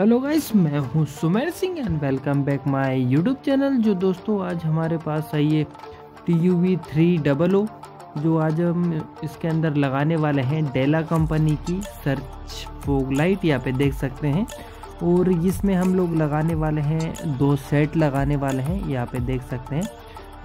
Hello guys मैं हूँ Sumer Singh and welcome back my YouTube channel जो दोस्तों, आज हमारे पास आई है T U V three double O जो आज हम इसके अंदर लगाने वाले हैं डेला कंपनी की सर्च फोग लाइट यहाँ पे देख सकते हैं। और इसमें हम लोग लगाने वाले हैं, दो सेट लगाने वाले हैं, यहाँ पे देख सकते हैं।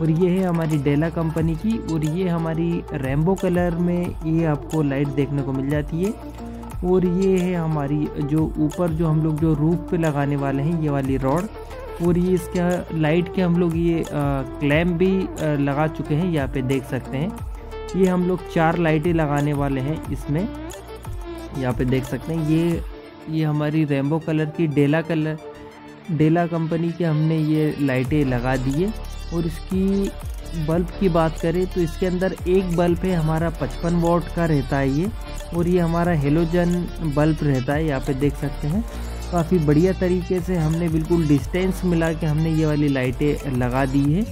और ये है हमारी डेला कंपनी की, और ये हमारी रेम्बो कलर में ये आपको लाइट देखने को मिल जाती है। और ये है हमारी जो ऊपर जो हम लोग जो रूफ पे लगाने वाले हैं ये वाली रॉड। और ये इसका लाइट के हम लोग ये क्लैम भी आ, लगा चुके हैं यहाँ पे देख सकते हैं। ये हम लोग चार लाइटें लगाने वाले हैं इसमें। यहाँ पे देख सकते हैं ये ये हमारी रेम्बो कलर की डेला कलर डेला कंपनी के हमने ये लाइटें लगा दी है। और इसकी बल्ब की बात करें तो इसके अंदर एक बल्ब है, हमारा 55 वोल्ट का रहता है ये, और ये हमारा हेलोजन बल्ब रहता है, यहाँ पे देख सकते हैं। काफ़ी बढ़िया तरीके से हमने बिल्कुल डिस्टेंस मिला के हमने ये वाली लाइटें लगा दी है,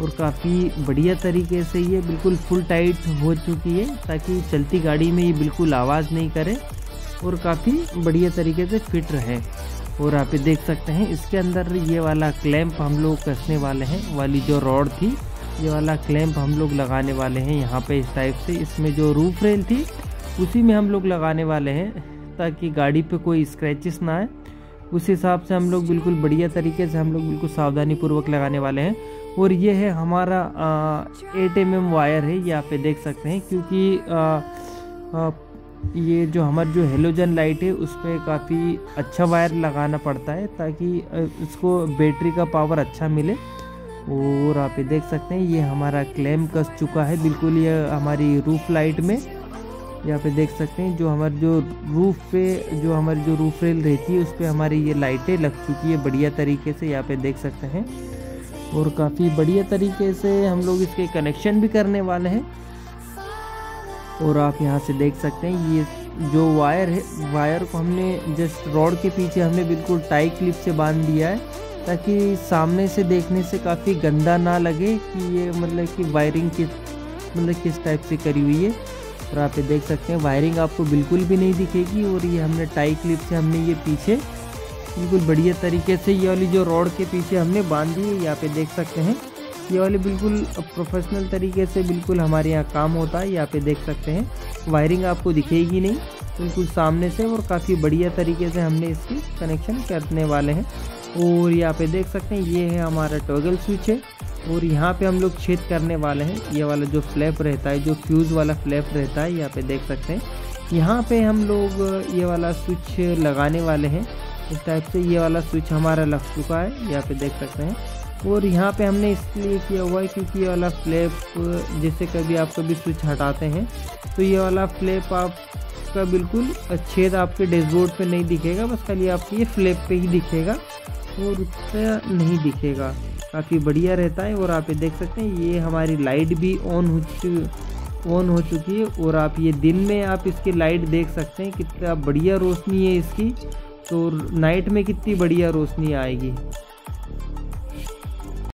और काफ़ी बढ़िया तरीके से ये बिल्कुल फुल टाइट हो चुकी है, ताकि चलती गाड़ी में ये बिल्कुल आवाज़ नहीं करे, और काफ़ी बढ़िया तरीके से फिट रहे। और आप देख सकते हैं, इसके अंदर ये वाला क्लैंप हम लोग कसने वाले हैं, वाली जो रॉड थी ये वाला क्लैंप हम लोग लगाने वाले हैं यहाँ पे इस टाइप से। इसमें जो रूफ रेल थी उसी में हम लोग लगाने वाले हैं ताकि गाड़ी पे कोई स्क्रैचेस ना आए। उस हिसाब से हम लोग बिल्कुल बढ़िया तरीके से हम लोग बिल्कुल सावधानी पूर्वक लगाने वाले हैं। और ये है हमारा एट एम एम वायर है यहाँ पे देख सकते हैं क्योंकि आ, आ, ये जो हमारी जो हेलोजन लाइट है उस पर काफ़ी अच्छा वायर लगाना पड़ता है ताकि इसको बैटरी का पावर अच्छा मिले। और आप ये देख सकते हैं, ये हमारा क्लेम कस चुका है, बिल्कुल ये हमारी रूफ लाइट में। यहाँ पे देख सकते हैं, जो हमारे जो रूफ पे, जो हमारी जो रूफ रेल रहती है, उस पर हमारी ये लाइटें लग चुकी है, बढ़िया तरीके से यहाँ पे देख सकते हैं। और काफ़ी बढ़िया तरीके से हम लोग इसके कनेक्शन भी करने वाले हैं। और आप यहाँ से देख सकते हैं, ये जो वायर है वायर को हमने जस्ट रॉड के पीछे हमने बिल्कुल टाई क्लिप से बाँध दिया है। ताकि सामने से देखने से काफ़ी गंदा ना लगे कि ये मतलब कि वायरिंग किस मतलब किस टाइप से करी हुई है। और आप ये देख सकते हैं वायरिंग आपको बिल्कुल भी नहीं दिखेगी और ये हमने टाई क्लिप से हमने ये पीछे बिल्कुल बढ़िया तरीके से ये वाली जो रॉड के पीछे हमने बाँध दी है यहाँ पे देख सकते हैं। ये वाली बिल्कुल प्रोफेशनल तरीके से बिल्कुल हमारे यहाँ काम होता है यहाँ पे देख सकते हैं। वायरिंग आपको दिखेगी नहीं, बिल्कुल सामने से और काफ़ी बढ़िया तरीके से हमने इसकी कनेक्शन करने वाले हैं। और यहाँ पे देख सकते हैं, ये है हमारा टॉगल स्विच है। और यहाँ पे हम लोग छेद करने वाले हैं। ये वाला जो फ्लैप रहता है, जो फ्यूज़ वाला फ्लैप रहता है, यहाँ पे देख सकते हैं। यहाँ पे हम लोग ये वाला स्विच लगाने वाले हैं। इस टाइप से ये वाला स्विच हमारा लग चुका है। यहाँ पे देख सकते हैं। और यहाँ पे हमने इसलिए किया हुआ है क्योंकि ये वाला फ्लैप जैसे कभी आप कभी स्विच हटाते हैं तो ये वाला फ्लैप आपका बिल्कुल छेद आपके डैशबोर्ड पे नहीं दिखेगा। बस खाली आपको ये फ्लैप पे ही दिखेगा। और रुपया नहीं दिखेगा। काफ़ी बढ़िया रहता है और आप ये देख सकते हैं, ये हमारी लाइट भी ऑन हो चुकी ऑन हो चुकी है और आप ये दिन में आप इसकी लाइट देख सकते हैं, कितना बढ़िया रोशनी है इसकी। तो नाइट में कितनी बढ़िया रोशनी आएगी।